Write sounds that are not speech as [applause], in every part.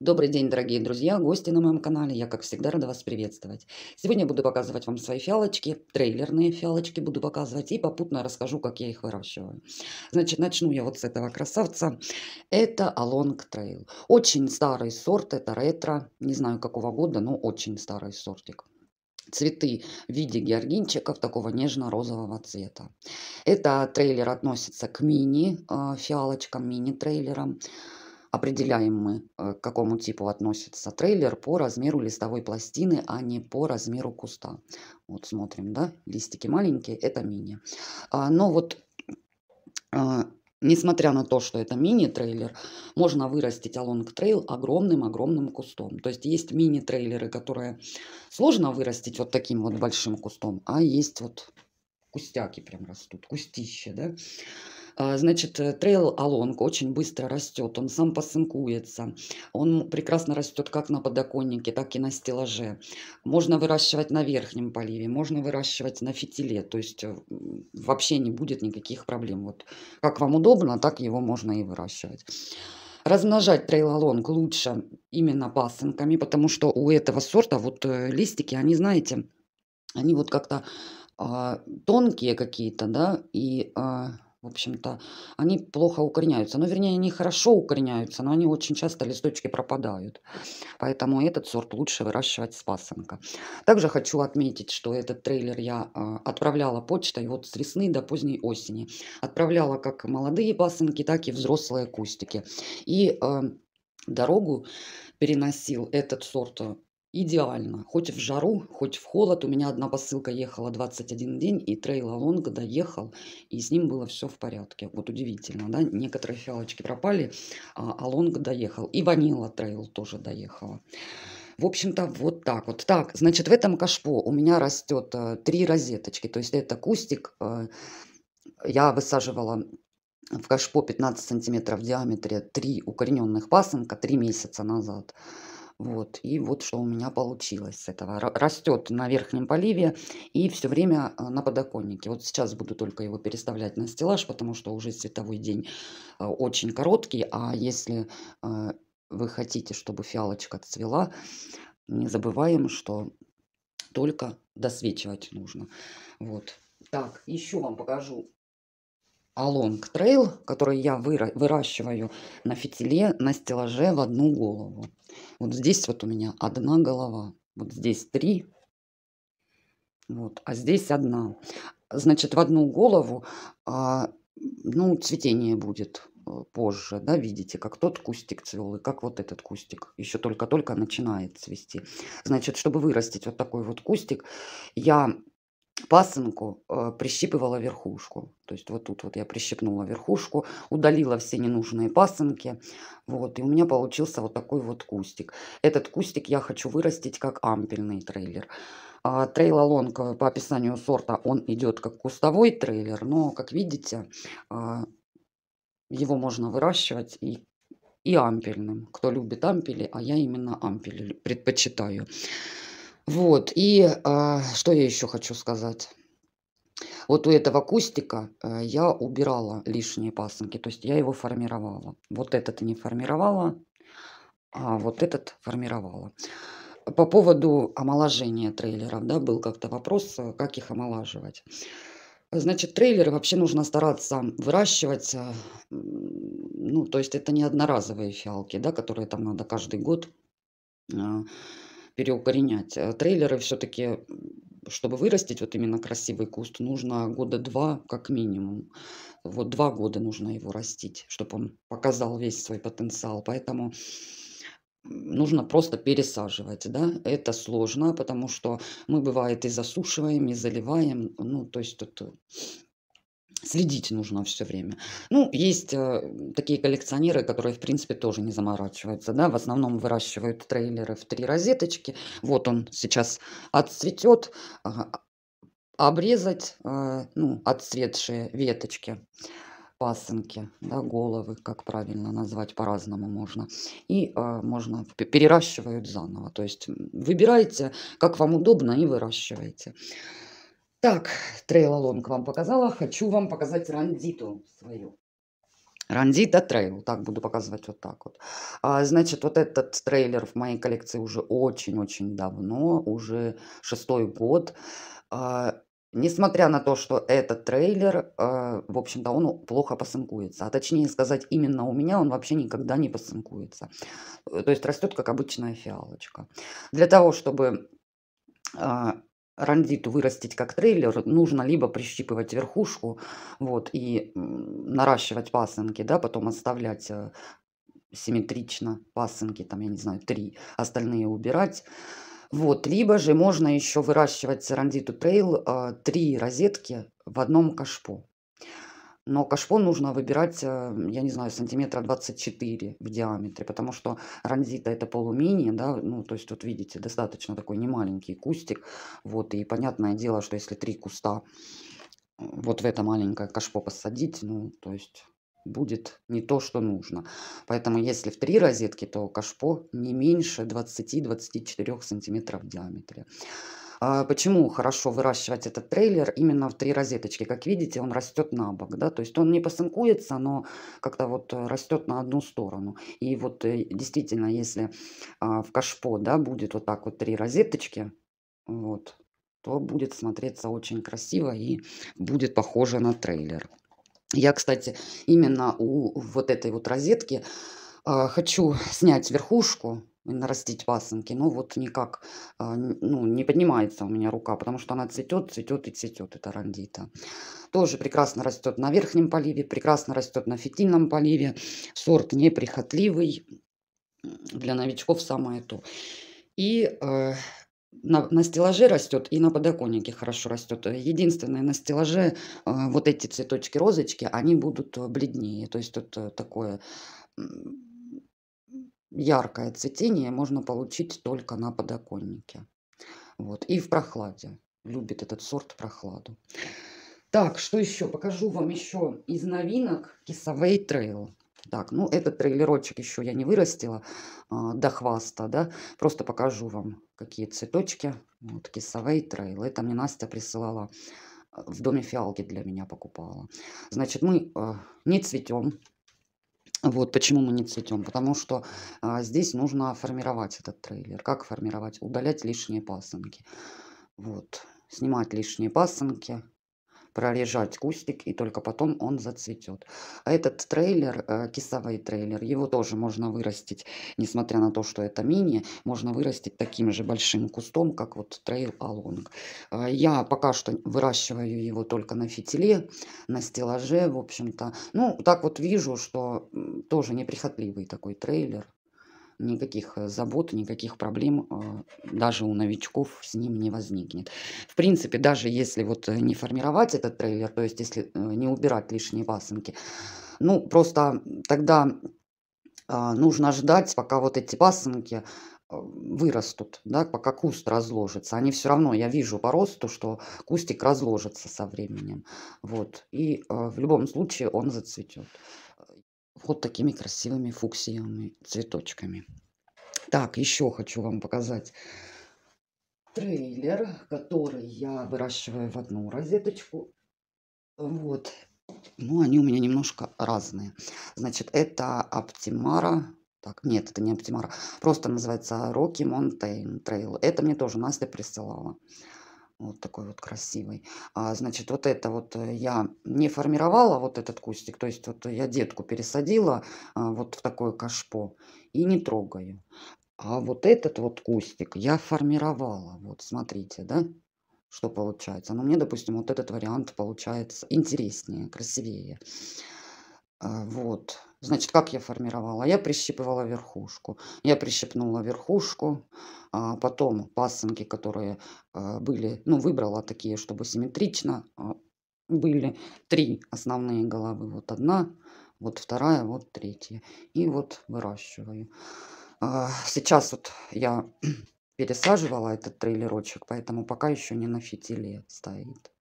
Добрый день, дорогие друзья, гости на моем канале. Я, как всегда, рада вас приветствовать. Сегодня буду показывать вам свои фиалочки, трейлерные фиалочки буду показывать и попутно расскажу, как я их выращиваю. Значит, начну я вот с этого красавца. Это Along Trail. Очень старый сорт, это ретро. Не знаю, какого года, но очень старый сортик. Цветы в виде георгинчиков такого нежно-розового цвета. Это трейлер относится к мини-фиалочкам, а, мини-трейлерам. Определяем мы, э, к какому типу относится трейлер по размеру листовой пластины, а не по размеру куста. Вот смотрим, да, листики маленькие, это мини. А, но вот а, несмотря на то, что это мини-трейлер, можно вырастить алонг трейл огромным-огромным кустом. То есть есть мини-трейлеры, которые сложно вырастить вот таким вот большим кустом, а есть вот кустяки прям растут, кустище, да. А, значит, э, Trail Along очень быстро растет, он сам пасынкуется. Он прекрасно растет как на подоконнике, так и на стеллаже. Можно выращивать на верхнем поливе, можно выращивать на фитиле. То есть э, вообще не будет никаких проблем. Вот как вам удобно, так его можно и выращивать. Размножать Trail Along лучше именно пасынками, потому что у этого сорта вот э, листики, они, знаете, они вот как-то а, тонкие какие-то, да, и а, в общем-то, они плохо укореняются. Ну, вернее, они хорошо укореняются, но они очень часто листочки пропадают. Поэтому этот сорт лучше выращивать с пасынка. Также хочу отметить, что этот трейлер я э, отправляла почтой вот с весны до поздней осени. Отправляла как молодые пасынки, так и взрослые кустики. И э, дорогу переносил этот сорт Идеально. Хоть в жару, хоть в холод. У меня одна посылка ехала 21 день, и Trail Along доехал, и с ним было все в порядке. Вот удивительно, да? Некоторые фиалочки пропали, а Along доехал. И Vanilla Trail тоже доехала. В общем-то, вот так вот. Так, значит, в этом кашпо у меня растет э, три розеточки. То есть это кустик. Э, я высаживала в кашпо 15 сантиметров в диаметре три укорененных пасынка три месяца назад. Вот, и вот что у меня получилось с этого. Растет на верхнем поливе и все время а, на подоконнике. Вот сейчас буду только его переставлять на стеллаж, потому что уже световой день а, очень короткий. А если а, вы хотите, чтобы фиалочка цвела, не забываем, что только досвечивать нужно. Вот. Так, еще вам покажу Алонг трейл, который я выращиваю на фитиле, на стеллаже в одну голову. Вот здесь вот у меня одна голова. Вот здесь три. Вот, а здесь одна. Значит, в одну голову, а, ну, цветение будет э, позже, да, видите, как тот кустик цвел и как вот этот кустик еще только-только начинает цвести. Значит, чтобы вырастить вот такой вот кустик, я пасынку э, прищипывала верхушку. То есть вот тут вот я прищипнула верхушку, удалила все ненужные пасынки. Вот, и у меня получился вот такой вот кустик. Этот кустик я хочу вырастить как ампельный трейлер. А, трейл Алонг э, по описанию сорта, он идет как кустовой трейлер, но, как видите, а, его можно выращивать и, и ампельным. Кто любит ампели, а я именно ампели предпочитаю. Вот, и а, что я еще хочу сказать. Вот у этого кустика а, я убирала лишние пасынки, то есть я его формировала. Вот этот не формировала, а вот этот формировала. По поводу омоложения трейлеров, да, был как-то вопрос, э, как их омолаживать. Значит, трейлеры вообще нужно стараться выращивать, э, ну, то есть это не одноразовые фиалки, да, которые там надо каждый год переукоренять. Э, трейлеры все-таки, чтобы вырастить вот именно красивый куст, нужно года два как минимум. Вот два года нужно его растить, чтобы он показал весь свой потенциал. Поэтому нужно просто пересаживать, да, это сложно, потому что мы, бывает, и засушиваем, и заливаем, ну, то есть тут следить нужно все время. Ну, есть э, такие коллекционеры, которые, в принципе, тоже не заморачиваются, да, в основном выращивают трейлеры в три розеточки. Вот он сейчас отцветет, э, обрезать, э, ну, отцветшие веточки, пасынки, да, головы, как правильно назвать, по-разному можно. И э, можно, переращивают заново. То есть выбирайте, как вам удобно, и выращивайте. Так, Trail Along вам показала. Хочу вам показать рандиту свою. Рандита Trail. Так, буду показывать вот так вот. А, значит, вот этот трейлер в моей коллекции уже очень-очень давно, уже шестой год. А, несмотря на то, что этот трейлер, а, в общем-то, он плохо пасынкуется. А точнее сказать, именно у меня он вообще никогда не пасынкуется. Э, то есть растет как обычная фиалочка. Для того, чтобы а, рандиту вырастить как трейлер, нужно либо прищипывать верхушку вот, и наращивать пасынки, да, потом оставлять э, симметрично пасынки, там, я не знаю, три, остальные убирать. Вот, либо же можно еще выращивать рандиту трейл э, три розетки в одном кашпо. Но кашпо нужно выбирать, э, я не знаю, сантиметра 24 в диаметре, потому что ранзита это полумини, да, ну, то есть вот видите, достаточно такой немаленький кустик, вот, и понятное дело, что если три куста э, вот в это маленькое кашпо посадить, ну, то есть будет не то, что нужно. Поэтому если в три розетки, то кашпо не меньше 20-24 сантиметров в диаметре. А, почему хорошо выращивать этот трейлер именно в три розеточки? Как видите, он растет на бок, да, то есть он не посынкуется, но как-то вот э, растет на одну сторону. И вот э, действительно, если а, в кашпо, да, будет вот так вот три розеточки, вот, то будет смотреться очень красиво и будет похоже на трейлер. Я, кстати, именно у вот этой вот розетки э, хочу снять верхушку, нарастить пасынки, но вот никак а, ну, не поднимается у меня рука, потому что она цветет, цветет и цветет, это рандита. Тоже прекрасно растет на верхнем поливе, прекрасно растет на фитильном поливе. Сорт неприхотливый, для новичков самое то. И э, на, на стеллаже растет и на подоконнике хорошо растет. Единственное, на стеллаже э, вот эти цветочки, розочки, они будут бледнее. То есть это такое яркое цветение можно получить только на подоконнике. Вот. И в прохладе. Любит этот сорт прохладу. Так, что еще? Покажу вам еще из новинок Kissaway Trail. Так, ну этот трейлерочек еще я не вырастила а, до хвоста, да. Просто покажу вам, какие цветочки. Вот Kissaway Trail. Это мне Настя присылала а, в доме фиалки для меня покупала. Значит, мы э, не цветем. Вот почему мы не цветем. Потому что а, здесь нужно формировать этот трейлер. Как формировать? Удалять лишние пасынки. Вот. Снимать лишние пасынки прорежать кустик, и только потом он зацветет. А этот трейлер, э, кисовый трейлер, его тоже можно вырастить, несмотря на то, что это мини, можно вырастить таким же большим кустом, как вот трейл алонг. Я пока что выращиваю его только на фитиле, на стеллаже, в общем-то. Ну, так вот вижу, что тоже неприхотливый такой трейлер никаких э, забот, никаких проблем э, даже у новичков с ним не возникнет. В принципе, даже если вот э, не формировать этот трейлер, то есть если не убирать лишние пасынки, ну, просто тогда а, нужно ждать, пока вот эти пасынки вырастут, да, пока куст разложится. Они все равно, я вижу по росту, что кустик разложится со временем. Вот. И в любом случае он зацветет вот такими красивыми фуксиями цветочками. Так, еще хочу вам показать трейлер, который я выращиваю в одну розеточку. Вот. Ну, они у меня немножко разные. Значит, это Оптимара. Так, нет, это не Оптимара. Просто называется Rocky Mountain Trail. Это мне тоже Настя присылала. Вот такой вот красивый. А, значит, вот это вот э, я не формировала, вот этот кустик. То есть вот я детку пересадила а, вот в такое кашпо и не трогаю. А вот этот вот кустик я формировала. Вот смотрите, да, что получается. Но мне, допустим, вот этот вариант получается интереснее, красивее. А, вот. Значит, как я формировала? Я прищипывала верхушку. Я прищипнула верхушку, а потом пасынки, которые а, были, ну, выбрала такие, чтобы симметрично а, были. Три основные головы. Вот одна, вот вторая, вот третья. И вот выращиваю. Сейчас вот я [clears throat] пересаживала этот трейлерочек, поэтому пока еще не на фитиле стоит.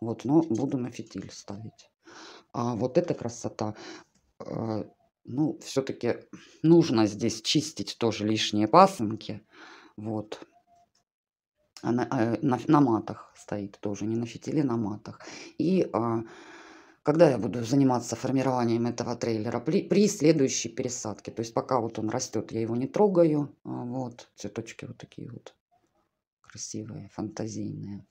Вот, но буду на фитиль ставить. А вот эта красота. Э, ну, все-таки нужно здесь чистить тоже лишние пасынки. Вот. Она, э, на, на матах стоит тоже, не на фитиле, на матах. И а, когда я буду заниматься формированием этого трейлера? При, при следующей пересадке. То есть пока вот он растет, я его не трогаю. А вот цветочки вот такие вот красивые, фантазийные.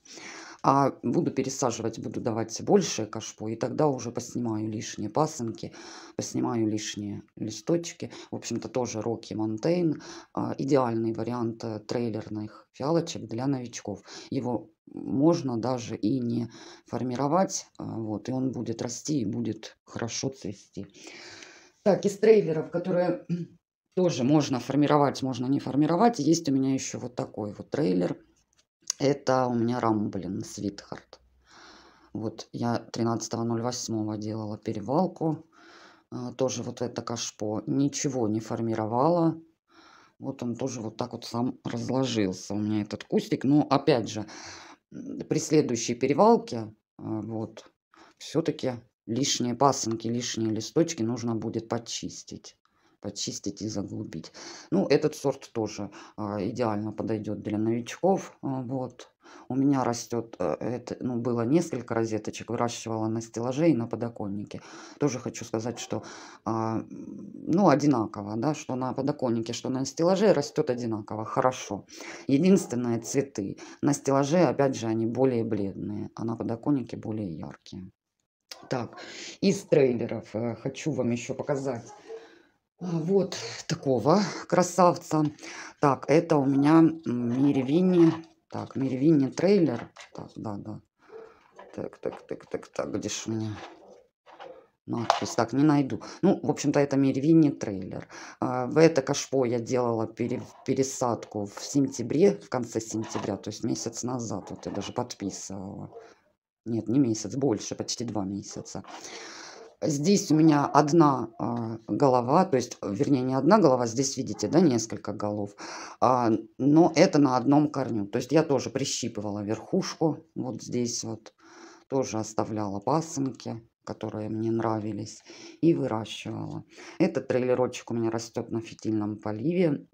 А буду пересаживать, буду давать больше кашпо, и тогда уже поснимаю лишние пасынки, поснимаю лишние листочки. В общем-то, тоже Rocky Mountain. А, идеальный вариант э, трейлерных фиалочек для новичков. Его можно даже и не формировать, а, вот, и он будет расти и будет хорошо цвести. Так, из трейлеров, которые тоже можно формировать, можно не формировать, есть у меня еще вот такой вот трейлер – это у меня Рамблин Свитхард. Вот я 13.08 делала перевалку. А, тоже вот это кашпо. Ничего не формировала. Вот он тоже вот так вот сам разложился у меня этот кустик. Но опять же, при следующей перевалке, а, вот, все-таки лишние пасынки, лишние листочки нужно будет почистить почистить и заглубить. Ну, этот сорт тоже а, идеально подойдет для новичков. А, вот. У меня растет, э, это, ну, было несколько розеточек, выращивала на стеллаже и на подоконнике. Тоже хочу сказать, что, а, ну, одинаково, да, что на подоконнике, что на стеллаже растет одинаково, хорошо. Единственное, цветы. На стеллаже, опять же, они более бледные, а на подоконнике более яркие. Так, из трейлеров э, хочу вам еще показать вот такого красавца. Так, это у меня Миревини. Так, Миревини трейлер. Так, да, да. Так, так, так, так, так, где ж у меня надпись? Так, не найду. Ну, в общем-то, это Миревини трейлер. А, в это кашпо я делала пере, пересадку в сентябре, в конце сентября, то есть месяц назад. Вот я даже подписывала. Нет, не месяц, больше, почти два месяца. Здесь у меня одна а, голова, то есть, вернее, не одна голова, здесь, видите, да, несколько голов, а, но это на одном корню. То есть я тоже прищипывала верхушку, вот здесь вот, тоже оставляла пасынки, которые мне нравились, и выращивала. Этот трейлерочек у меня растет на фитильном поливе.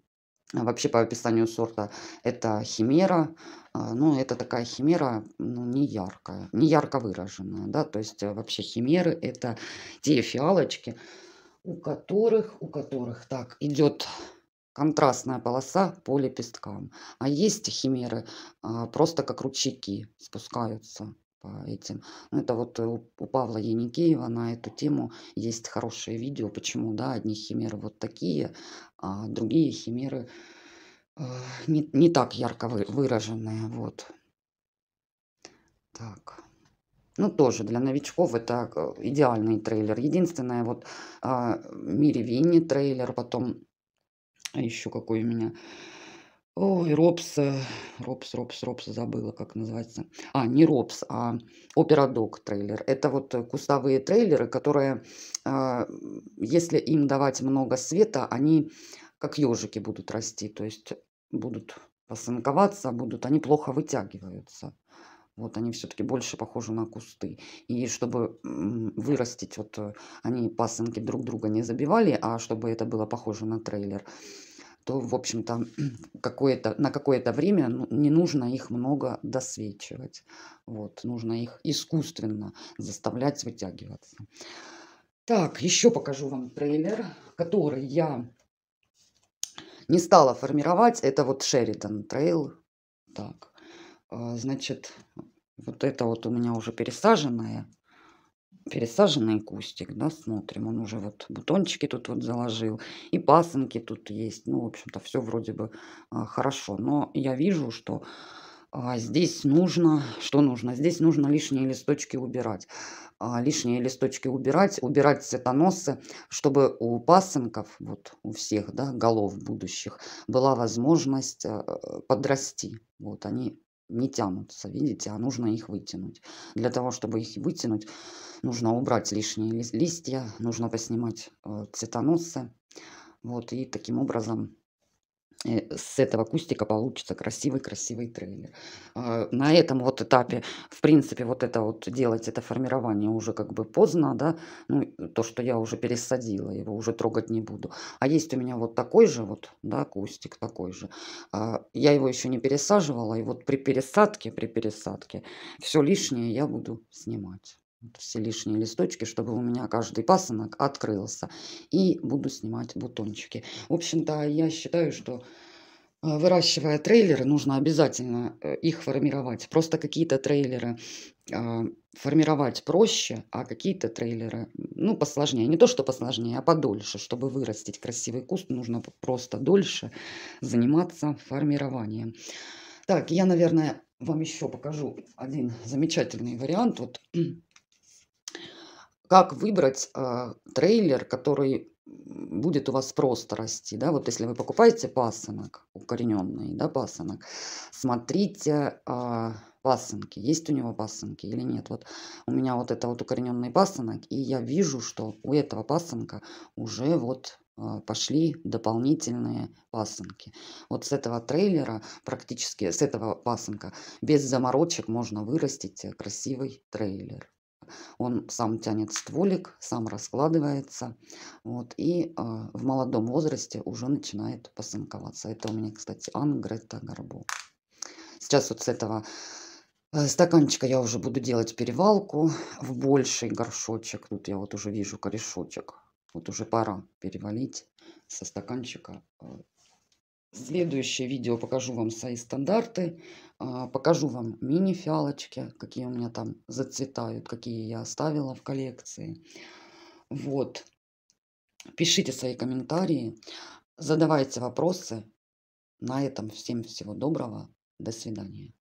Вообще по описанию сорта это химера, а, ну это такая химера, ну не яркая, не ярко выраженная, да, то есть э, вообще химеры это те фиалочки, у которых, у которых так идет контрастная полоса по лепесткам, а есть химеры а, просто как ручейки спускаются по этим. Ну, это вот у, у Павла Яникеева на эту тему есть хорошее видео, почему, да, одни химеры вот такие, а другие химеры э, не, не так ярко вы, выраженные, вот. Так. Ну, тоже для новичков это э, идеальный трейлер. Единственное, вот э, Мири Винни трейлер, потом еще какой у меня Ой, Робс, э, Робс, Робс, Робс, забыла, как называется. А, не Робс, а Операдок трейлер. Это вот э, кустовые трейлеры, которые, э, если им давать много света, они как ежики будут расти, то есть будут посынковаться, будут, они плохо вытягиваются. Вот они все-таки больше похожи на кусты. И чтобы вырастить, вот они пасынки друг друга не забивали, а чтобы это было похоже на трейлер, то, в общем-то, [clears throat] какое-то, на какое-то время ну, не нужно их много досвечивать. Вот, нужно их искусственно заставлять вытягиваться. Так, еще покажу вам трейлер, который я не стала формировать. Это вот Шеридан трейл. Так, а, значит, вот это вот у меня уже пересаженное пересаженный кустик, да, смотрим, он уже вот бутончики тут вот заложил, и пасынки тут есть, ну, в общем-то, все вроде бы а, хорошо, но я вижу, что а, здесь нужно, что нужно, здесь нужно лишние листочки убирать, а, лишние листочки убирать, убирать цветоносы, чтобы у пасынков, вот у всех, да, голов будущих, была возможность а, подрасти, вот они не тянутся, видите, а нужно их вытянуть. Для того, чтобы их вытянуть, нужно убрать лишние листья, нужно поснимать э, цветоносы. Вот, и таким образом с этого кустика получится красивый-красивый трейлер. А, на этом вот этапе, в принципе, вот это вот делать, это формирование уже как бы поздно, да, ну, то, что я уже пересадила, его уже трогать не буду. А есть у меня вот такой же вот, да, кустик такой же. А, я его еще не пересаживала, и вот при пересадке, при пересадке все лишнее я буду снимать. Все лишние листочки, чтобы у меня каждый пасынок открылся. И буду снимать бутончики. В общем-то, я считаю, что э, выращивая трейлеры, нужно обязательно э, их формировать. Просто какие-то трейлеры а, формировать проще, а какие-то трейлеры, ну, посложнее. Не то, что посложнее, а подольше. Чтобы вырастить красивый куст, нужно просто дольше заниматься формированием. Так, я, наверное, вам еще покажу один замечательный вариант. Вот как выбрать э, трейлер, который будет у вас просто расти, да, вот если вы покупаете пасынок, укорененный, да, пасынок, смотрите э, пасынки, есть у него пасынки или нет. Вот у меня вот это вот укорененный пасынок, и я вижу, что у этого пасынка уже вот а, пошли дополнительные пасынки. Вот с этого трейлера, практически с этого пасынка, без заморочек можно вырастить красивый трейлер. Он сам тянет стволик, сам раскладывается. Вот, и э, в молодом возрасте уже начинает посынковаться. Это у меня, кстати, Ангрета Горбо. Сейчас вот с этого э, стаканчика я уже буду делать перевалку в больший горшочек. Тут я вот уже вижу корешочек. Вот уже пора перевалить со стаканчика э, Следующее видео покажу вам свои стандарты, а, покажу вам мини-фиалочки, какие у меня там зацветают, какие я оставила в коллекции. Вот. Пишите свои комментарии, задавайте вопросы. На этом всем всего доброго. До свидания.